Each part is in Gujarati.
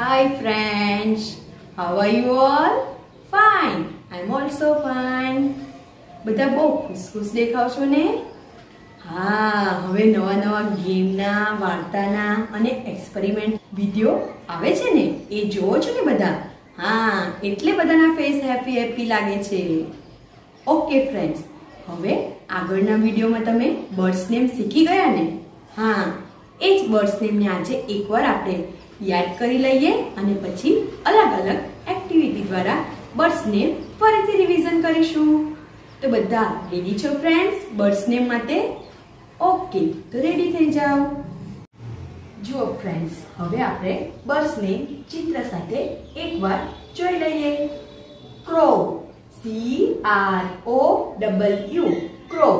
Hi friends, how are you all? Fine, I'm also fine. બધા બહુ ખુશ ખુશ દેખાવ છો ને? હા હવે નવા નવા ગેમના વાર્તાના અને એક્સપેરિમેન્ટ વીડિયો આવે છે ને? એ જોવો છો ને બધા? હા એટલે બધાના ફેસ હેપી હેપી લાગે છે. ઓકે ફ્રેન્ડ્સ હવે આગળના વિડીયોમાં તમે બર્ડ્સ નેમ શીખી ગયા ને? હા એ જ બર્ડ્સ નેમને આજે એકવાર આપણે યાદ કરી લઈએ અને પછી અલગ અલગ એક્ટિવિટી દ્વારા બર્ડ્સ નેમ ફરીથી રિવિઝન કરીશું. તો બધા રેડી છો ફ્રેન્ડ્સ બર્ડ્સ નેમ માટે? ઓકે તો રેડી થઈ જાઓ. જુઓ ફ્રેન્ડ્સ હવે આપણે બર્ડ્સ નેમ ચિત્ર સાથે એકવાર જોઈ લઈએ. Crow C R O double U crow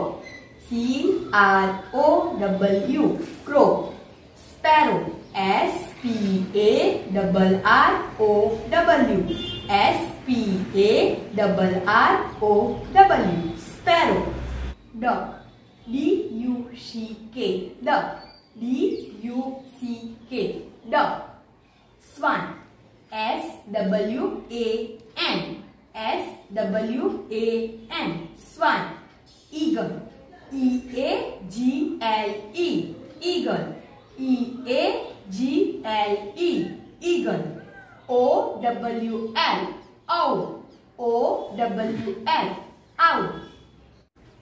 C R O double U crow sparrow S P A double R O W. S P A double R O W. Sparrow. Duck D U C K. Duck D U C K. Duck Swan. S W A N. S W A N. Swan. Eagle. E A G L E. Eagle. E A G L E. Eagle. O W L. Owl. O W L. Owl.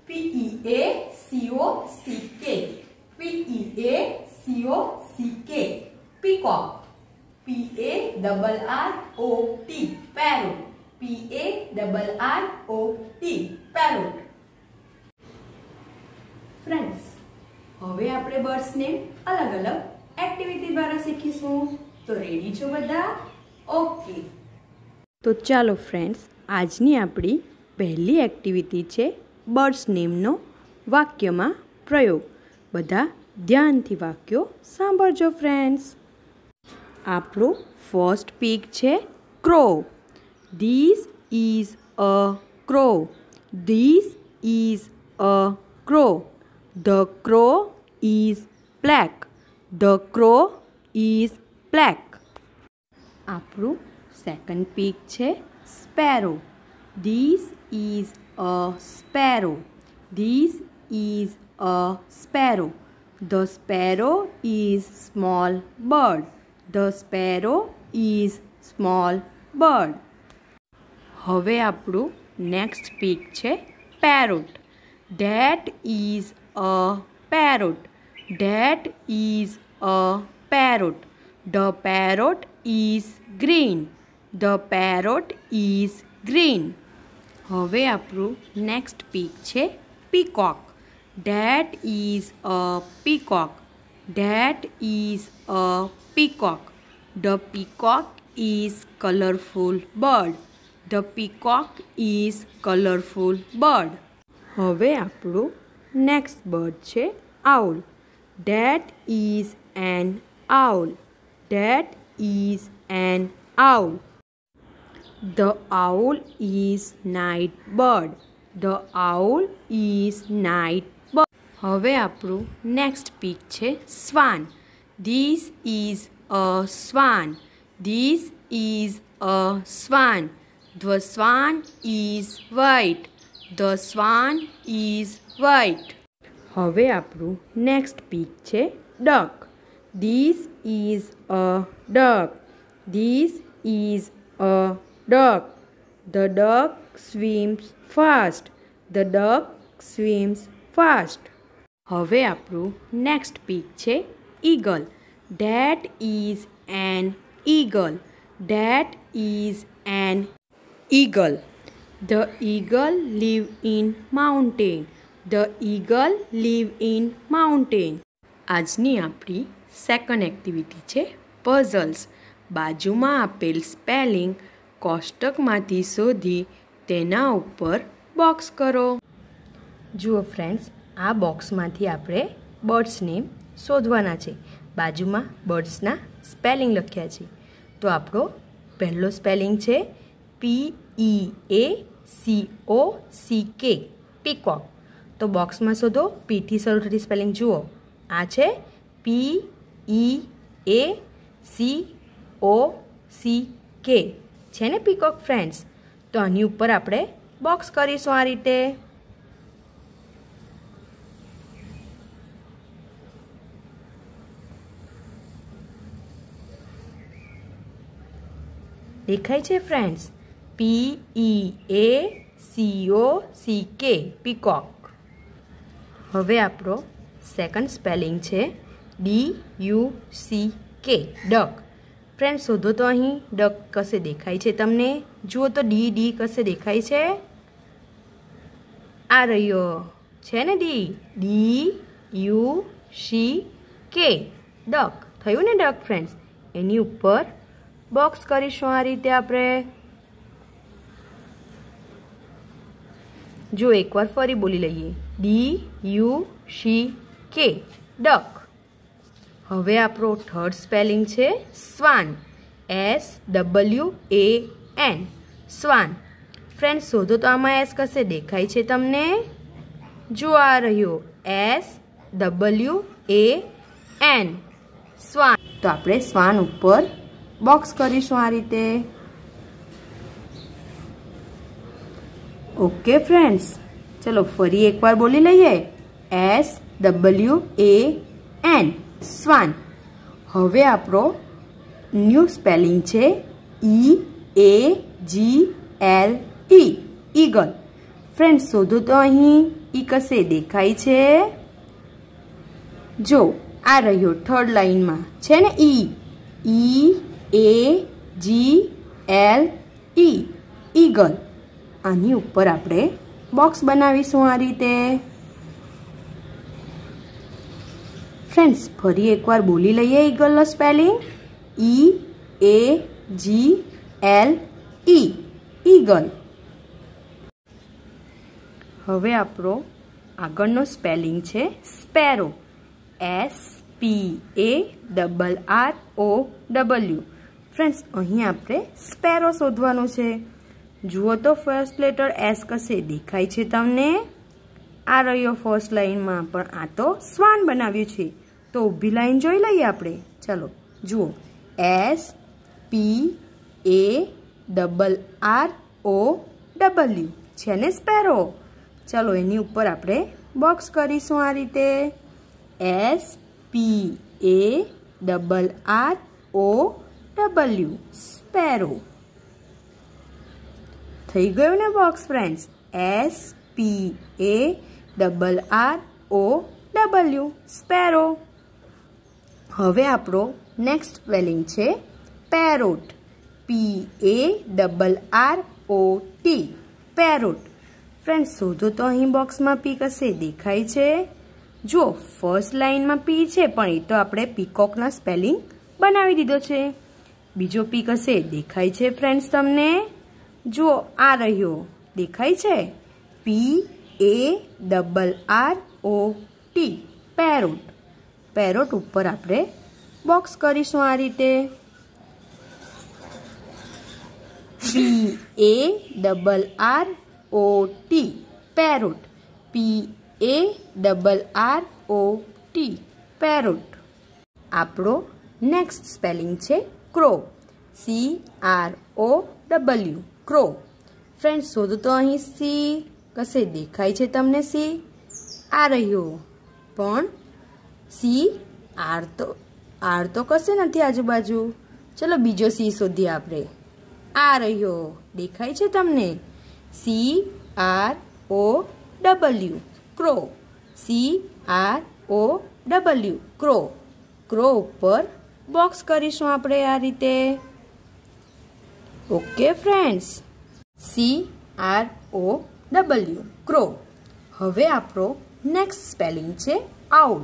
P E A C O C K. P E A C O C K. Peacock. P A double R O T. Parrot. P A double R O T. Parrot. હવે આપણે બર્ડ્સને અલગ અલગ એક્ટિવિટી દ્વારા શીખીશું. તો રેડી છો બધા? ઓકે તો ચાલો ફ્રેન્ડ્સ આજની આપણી પહેલી એક્ટિવિટી છે બર્ડ્સ નેમનો વાક્યમાં પ્રયોગ. બધા ધ્યાનથી વાક્યો સાંભળજો ફ્રેન્ડ્સ આપણું ફર્સ્ટ પીક છે crow this is a crow this is a crow the crow is black the crow is black આપણું સેકન્ડ પીક છે sparrow this is a sparrow this is a sparrow the sparrow is small bird the sparrow is small bird હવે આપણું નેક્સ્ટ પીક છે parrot that is a parrot that is a parrot the parrot is green the parrot is green હવે આપણું નેક્સ્ટ પીક છે peacock that is a peacock that is a peacock the peacock is colourful bird the peacock is colourful bird હવે આપણું નેક્સ્ટ બર્ડ છે owl that is an owl that is an owl the owl is night bird the owl is night bird હવે આપણું નેક્સ્ટ પીક છે swan this is a swan this is a swan the swan is white. The swan is white. હવે આપણું નેક્સ્ટ પીક છે duck this is a duck this is a duck the duck swims fast the duck swims fast હવે આપણું નેક્સ્ટ પીક છે eagle that is an eagle that is an eagle. The eagle live in mountain. The eagle live in mountain. આજની આપણી સેકન્ડ એક્ટિવિટી છે પઝલ્સ બાજુમાં આપેલ સ્પેલિંગ કોષ્ટકમાંથી શોધી તેના ઉપર બોક્સ કરો. જુઓ ફ્રેન્ડ્સ આ બોક્સમાંથી આપણે બર્ડ્સ નેમ શોધવાના છે. બાજુમાં બર્ડ્સના સ્પેલિંગ લખ્યા છે. તો આપણો પહેલો સ્પેલિંગ છે P E A C O C K peacock તો બોક્સમાં શોધો પીથી શરૂ થતી સ્પેલિંગ જુઓ. આ છે P E A C O C K છે ને પીકોક ફ્રેન્ડ્સ તો આની ઉપર આપણે બોક્સ કરીશું આ રીતે. દેખાય છે friends P E A C O C K peacock હવે આપણો સેકન્ડ સ્પેલિંગ છે D U C K duck friend શોધો તો અહીં ડક કશે દેખાય છે તમને? જુઓ તો ડી ડી કશે દેખાય છે? આ રહ્યો. છે ને D D U C K duck થયું ને ડક ફ્રેન્ડ્સ એની ઉપર બોક્સ કરીશું આ રીતે આપણે. જો એકવાર ફરી બોલી લઈએ. D U C K duck. હવે આપણો થર્ડ સ્પેલિંગ છે swan. S W A N swan. Friend શોધો તો આમાં એસ કશે દેખાય છે તમને? જો આ રહ્યો. S W A N swan. તો આપણે સ્વાન ઉપર બોક્સ કરીશું આ રીતે. ઓકે ફ્રેન્ડ્સ ચલો ફરી એકવાર બોલી લઈએ. S W A N swan હવે આપણો ન્યૂ સ્પેલિંગ છે E A G L E eagle friends શોધો તો અહીં. ઈ કશે દેખાય છે? જો, આ રહ્યો થર્ડ લાઈનમાં છે ને E E A G L E eagle આની ઉપર આપણે બોક્સ બનાવીશું આ રીતે. ફ્રેન્ડ્સ ફરી એકવાર બોલી લઈએ ઈગલનો spelling E A G L E eagle હવે આપણો આગળનો સ્પેલિંગ છે sparrow S P A double R O W friends અહીં આપણે સ્પેરો શોધવાનું છે. જુઓ તો ફર્સ્ટ લેટર એસ કશે દેખાય છે તમને? આ રહ્યો ફર્સ્ટ લાઈનમાં પણ આ તો સ્વાન બનાવ્યું છે. તો ઊભી લાઈન જોઈ લઈએ આપણે. ચલો, જુઓ. S P A double R O W છે ને સ્પેરો ચાલો, એની ઉપર આપણે બોક્સ કરીશું આ રીતે. S P A double R O W sparrow થઈ ગયું ને box friends S P A double R O W sparrow હવે આપણો નેક્સ્ટ સ્પેલિંગ છે parrot P A double R O T parrot friends શોધો તો અહીં બોક્સમાં પી કશે દેખાય છે? જો ફર્સ્ટ લાઈનમાં પી છે, પણ એ તો આપણે પીકોકના સ્પેલિંગ બનાવી દીધો છે. બીજો પી કશે દેખાય છે ફ્રેન્ડ્સ તમને? જુઓ આ રહ્યો, દેખાય છે? P A double R O T parrot. Parrot ઉપર આપણે બોક્સ કરીશું આ રીતે. P A double R O T parrot. P A double R O T parrot. આપણો નેક્સ્ટ સ્પેલિંગ છે crow C R O W crow friend શોધો તો અહીં સી કશે દેખાય છે તમને સી? આ રહ્યો. પણ સી, આર તો આર તો કશે નથી આજુબાજુ. ચલો બીજો સી શોધીએ આપણે. આ રહ્યો. દેખાય છે તમને? C, R, O, W. Crow. C, R, O, W. Crow. Crow ઉપર બોક્સ કરીશું આપણે આ રીતે. Okay friends. C R O W crow હવે આપણો નેક્સ્ટ સ્પેલિંગ છે owl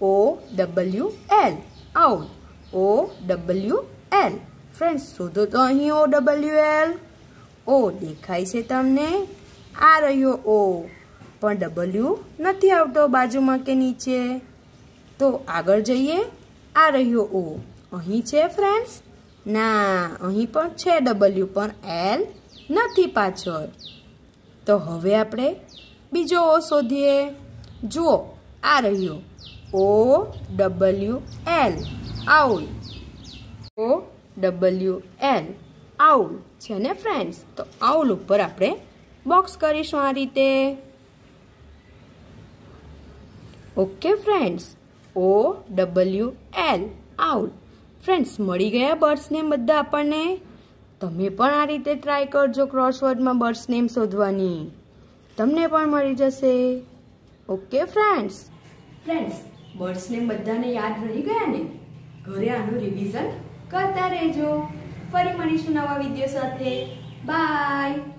O W L owl O W L friends શોધો તો અહીં ઓ ડબલ્યુ એલ ઓ દેખાય છે તમને. આ રહ્યો ઓ પણ ડબલ્યુ નથી આવતો બાજુમાં કે નીચે. તો આગળ જઈએ. આ રહ્યો ઓ અહીં છે ફ્રેન્ડ્સ ના, અહીં પણ છે ડબલ્યુ પણ એલ નથી પાછળ. તો હવે આપણે બીજો ઓ શોધીએ. જુઓ, આ રહ્યો. O W L owl. O W L owl છે ને ફ્રેન્ડ્સ તો આઉલ ઉપર આપણે બોક્સ કરીશું આ રીતે. Okay friends O W L owl. Friends મળી ગયા બર્ડ્સ નેમ બધા આપણને? તમે પણ આ રીતે ટ્રાય કરજો ક્રોસવર્ડમાં બર્ડ્સ નેમ શોધવાની. તમને પણ મળી જશે. Okay friends friends birds name બધાને યાદ રહી ગયા ને? ઘરે આનું રિવિઝન કરતા રહેજો. ફરી મળીશું નવા વીડિયો સાથે. બાય